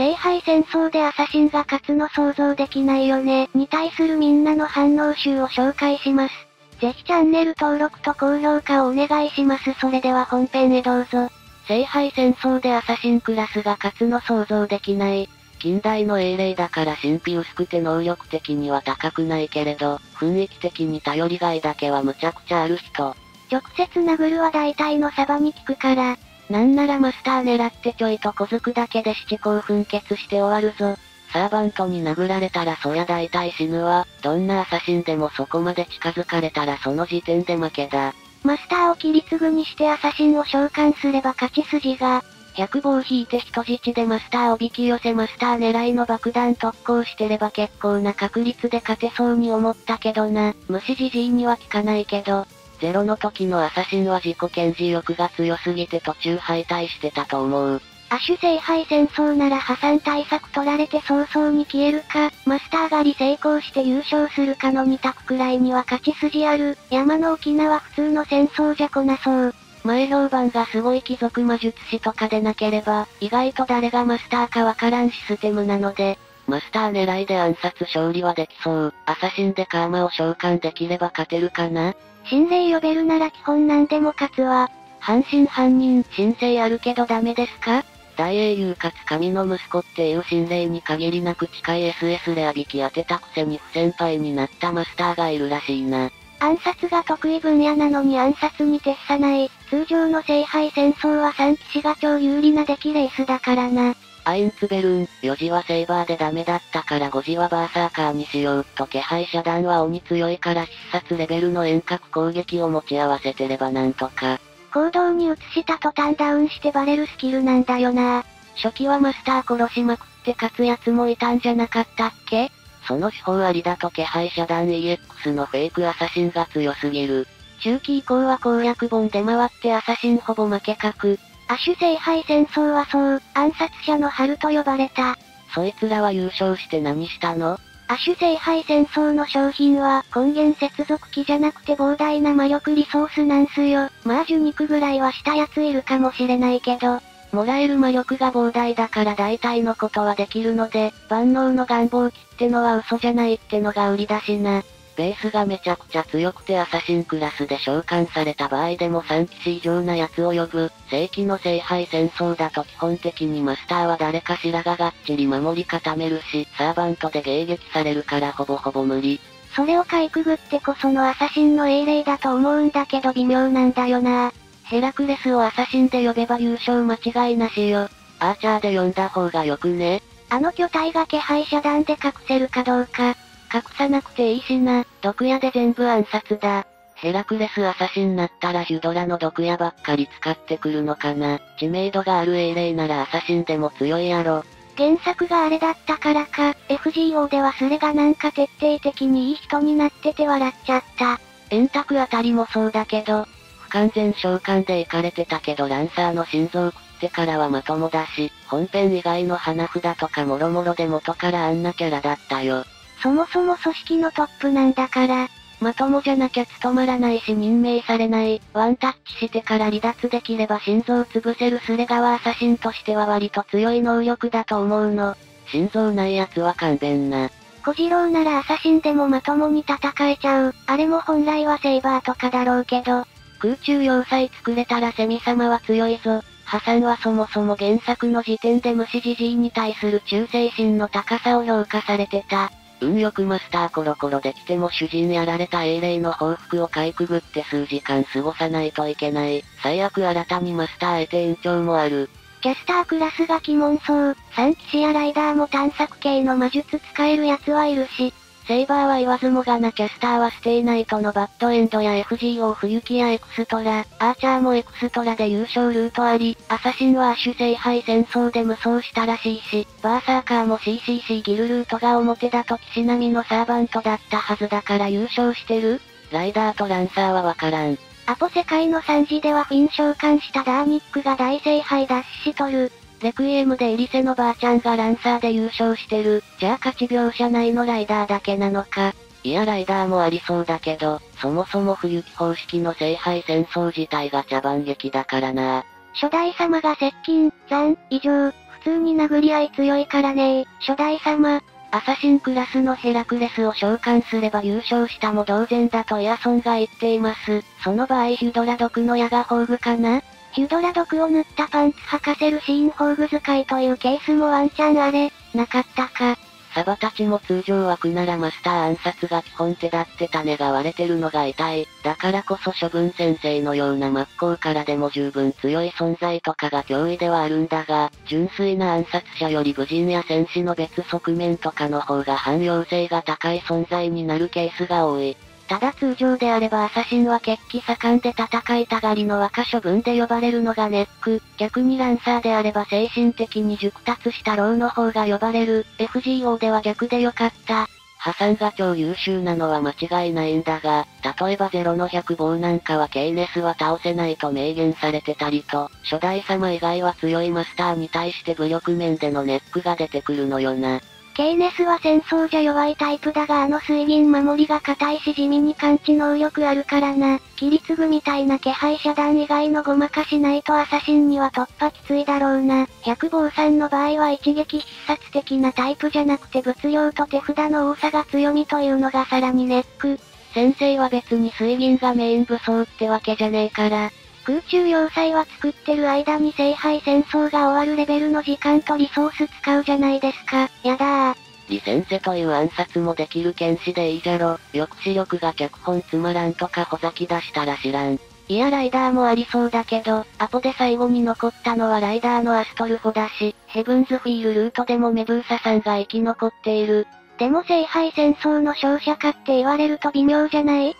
聖杯戦争でアサシンが勝つの想像できないよね。に対するみんなの反応集を紹介します。ぜひチャンネル登録と高評価をお願いします。それでは本編へどうぞ。聖杯戦争でアサシンクラスが勝つの想像できない。近代の英霊だから神秘薄くて能力的には高くないけれど、雰囲気的に頼りがいだけはむちゃくちゃある人。直接殴るは大体のサバに効くから、なんならマスター狙ってちょいと小づくだけで七興奮血して終わるぞ。サーバントに殴られたらそりゃ大体死ぬわ。どんなアサシンでもそこまで近づかれたらその時点で負けだ。マスターを切り継ぐにしてアサシンを召喚すれば勝ち筋が、100棒引いて人質でマスターを引き寄せマスター狙いの爆弾特攻してれば結構な確率で勝てそうに思ったけどな。虫じじいには効かないけど。ゼロの時のアサシンは自己顕示欲が強すぎて途中敗退してたと思う。亜種聖杯戦争なら破産対策取られて早々に消えるか、マスター狩り成功して優勝するかの2択くらいには勝ち筋ある。山の沖縄普通の戦争じゃこなそう。前評判がすごい貴族魔術師とかでなければ、意外と誰がマスターかわからんシステムなので、マスター狙いで暗殺勝利はできそう。アサシンでカーマを召喚できれば勝てるかな？心霊呼べるなら基本なんでも勝つわ。半身犯人、申請あるけどダメですか？大英雄かつ神の息子っていう心霊に限りなく近い SS レア引き当てたくせに不先輩になったマスターがいるらしいな。暗殺が得意分野なのに暗殺に徹さない。通常の聖杯戦争は3騎士が超有利な出来レースだからな。アインツベルン、4時はセイバーでダメだったから5時はバーサーカーにしようと気配遮断は鬼強いから必殺レベルの遠隔攻撃を持ち合わせてればなんとか。行動に移した途端ダウンしてバレるスキルなんだよな。初期はマスター殺しまくって勝つやつもいたんじゃなかったっけ？その手法ありだと気配遮断 EX のフェイクアサシンが強すぎる。中期以降は攻略本で回ってアサシンほぼ負け格。亜種聖杯戦争はそう、暗殺者の春と呼ばれた。そいつらは優勝して何したの？亜種聖杯戦争の商品は根源接続機じゃなくて膨大な魔力リソースなんすよ。まあ受肉ぐらいはしたやついるかもしれないけど、もらえる魔力が膨大だから大体のことはできるので、万能の願望機ってのは嘘じゃないってのが売りだしな。ベースがめちゃくちゃ強くてアサシンクラスで召喚された場合でも3騎士以上な奴を呼ぶ、正規の聖杯戦争だと基本的にマスターは誰かしらががっちり守り固めるし、サーバントで迎撃されるからほぼほぼ無理。それをかいくぐってこそのアサシンの英霊だと思うんだけど微妙なんだよな。ヘラクレスをアサシンで呼べば優勝間違いなしよ。アーチャーで呼んだ方がよくね？あの巨体が気配遮断で隠せるかどうか。隠さなくていいしな。毒矢で全部暗殺だ。ヘラクレスアサシンなったらヒュドラの毒矢ばっかり使ってくるのかな。知名度がある英霊ならアサシンでも強いやろ。原作があれだったからか、FGO ではスレがなんか徹底的にいい人になってて笑っちゃった。円卓あたりもそうだけど、完全召喚で行かれてたけどランサーの心臓食ってからはまともだし、本編以外の花札とかもろもろで元からあんなキャラだったよ。そもそも組織のトップなんだから、まともじゃなきゃ務まらないし任命されない、ワンタッチしてから離脱できれば心臓潰せるスレガワアサシンとしては割と強い能力だと思うの。心臓ない奴は勘弁な。小次郎ならアサシンでもまともに戦えちゃう。あれも本来はセイバーとかだろうけど、空中要塞作れたらセミ様は強いぞ。破産はそもそも原作の時点で虫じじいに対する忠誠心の高さを評価されてた。運よくマスターコロコロできても主人やられた英霊の報復をかいくぐって数時間過ごさないといけない。最悪新たにマスター得て延長もある。キャスタークラスが鬼門そう。3騎士やライダーも探索系の魔術使えるやつはいるし、セイバーは言わずもがなキャスターはステイナイトのバッドエンドや FGO 冬木やエクストラ、アーチャーもエクストラで優勝ルートあり、アサシンはアッシュ聖杯戦争で無双したらしいし、バーサーカーも CCC ギルルートが表だと騎士並みのサーヴァントだったはずだから優勝してる？ライダーとランサーはわからん。アポ世界の三次ではフィン召喚したダーニックが大聖杯奪取しとる。レクイエムでエリセのばあちゃんがランサーで優勝してる。じゃあ勝ち描写内のライダーだけなのか。いやライダーもありそうだけど、そもそも冬木方式の聖杯戦争自体が茶番劇だからな。初代様が接近、残、以上、普通に殴り合い強いからね初代様。アサシンクラスのヘラクレスを召喚すれば優勝したも同然だとイアソンが言っています。その場合ヒュドラ毒の矢が宝具かな？ヒュドラ毒を塗ったパンツ履かせるシーン宝具使いというケースもワンチャンあれ、なかったか。サバたちも通常枠ならマスター暗殺が基本手だって種が割れてるのが痛い。だからこそ処分先生のような真っ向からでも十分強い存在とかが脅威ではあるんだが、純粋な暗殺者より武人や戦士の別側面とかの方が汎用性が高い存在になるケースが多い。ただ通常であればアサシンは血気盛んで戦いたがりの若処分で呼ばれるのがネック。逆にランサーであれば精神的に熟達したローの方が呼ばれる。FGO では逆でよかった。破産が超優秀なのは間違いないんだが、例えば0の100棒なんかはケイネスは倒せないと明言されてたりと、初代様以外は強いマスターに対して武力面でのネックが出てくるのよな。ケイネスは戦争じゃ弱いタイプだがあの水銀守りが硬いし地味に感知能力あるからな。切り継ぐみたいな気配遮断以外のごまかしないとアサシンには突破きついだろうな。百坊さんの場合は一撃必殺的なタイプじゃなくて物量と手札の多さが強みというのがさらにネック。先生は別に水銀がメイン武装ってわけじゃねえから、空中要塞は作ってる間に聖杯戦争が終わるレベルの時間とリソース使うじゃないですか。やだー。リセンセという暗殺もできる剣士でいいじゃろ。抑止力が脚本つまらんとかほざき出したら知らん。いやライダーもありそうだけど、アポで最後に残ったのはライダーのアストルフォだし、ヘブンズフィールルートでもメブーサさんが生き残っている。でも聖杯戦争の勝者かって言われると微妙じゃない？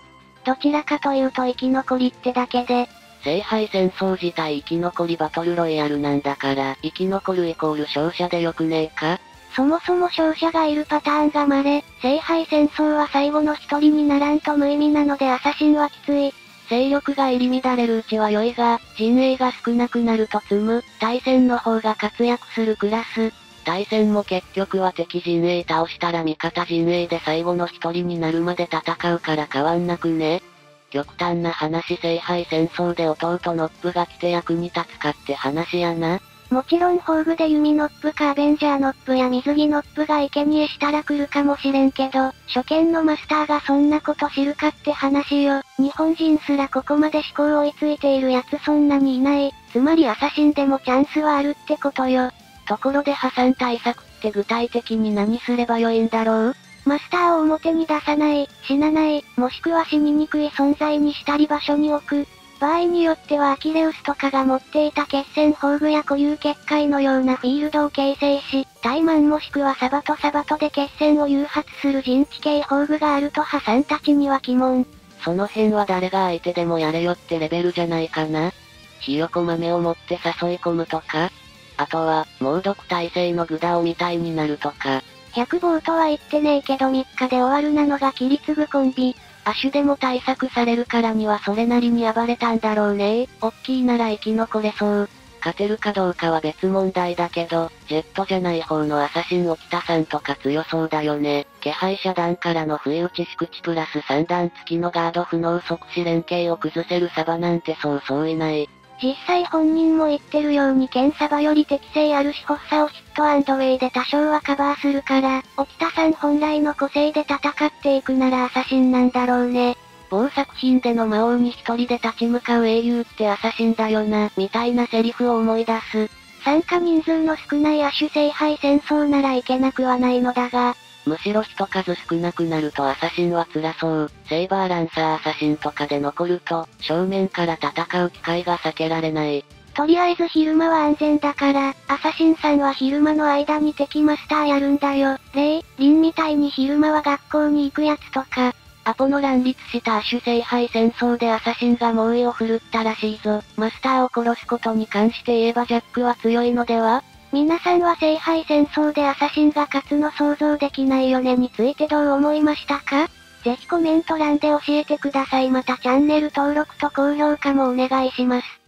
どちらかというと生き残りってだけで、聖杯戦争自体生き残りバトルロイヤルなんだから、生き残るイコール勝者でよくねえか？そもそも勝者がいるパターンが稀、聖杯戦争は最後の一人にならんと無意味なのでアサシンはきつい。勢力が入り乱れるうちは良いが、陣営が少なくなると積む、対戦の方が活躍するクラス。対戦も結局は敵陣営倒したら味方陣営で最後の一人になるまで戦うから変わんなくね。極端な話聖杯戦争で弟ノップが来て役に立つかって話やな。もちろん宝具で弓ノップかアベンジャーノップや水着ノップが生贄したら来るかもしれんけど、初見のマスターがそんなこと知るかって話よ。日本人すらここまで思考追いついているやつそんなにいない。つまりアサシンでもチャンスはあるってことよ。ところで破産対策って具体的に何すればよいんだろう？マスターを表に出さない、死なない、もしくは死ににくい存在にしたり場所に置く。場合によってはアキレウスとかが持っていた決戦宝具や固有結界のようなフィールドを形成し、怠慢もしくはサバとサバとで決戦を誘発する陣地系宝具があると破産たちには鬼門。その辺は誰が相手でもやれよってレベルじゃないかな。ひよこ豆を持って誘い込むとか。あとは、猛毒耐性のグダオみたいになるとか。100棒とは言ってねえけど3日で終わるなのが切り継ぐコンビ。アシュでも対策されるからにはそれなりに暴れたんだろうねおっきいなら生き残れそう。勝てるかどうかは別問題だけど、ジェットじゃない方のアサシン沖田さんとか強そうだよね。気配遮断からの不意打ち宿地プラス3段付きのガード不能即死連携を崩せるサバなんてそうそういない。実際本人も言ってるようにケンサバより適性あるし発作をヒットウェイで多少はカバーするから、沖田さん本来の個性で戦っていくならアサシンなんだろうね。某作品での魔王に一人で立ち向かう英雄ってアサシンだよな、みたいなセリフを思い出す。参加人数の少ない亜種聖杯戦争ならいけなくはないのだが、むしろ人数少なくなるとアサシンは辛そう。セイバーランサーアサシンとかで残ると、正面から戦う機会が避けられない。とりあえず昼間は安全だから、アサシンさんは昼間の間に敵マスターやるんだよ。レイ、リンみたいに昼間は学校に行くやつとか。アポの乱立した亜種聖杯戦争でアサシンが猛威を振るったらしいぞ。マスターを殺すことに関して言えばジャックは強いのでは？皆さんは聖杯戦争でアサシンが勝つの想像できないよねについてどう思いましたか？ぜひコメント欄で教えてくださいまたチャンネル登録と高評価もお願いします。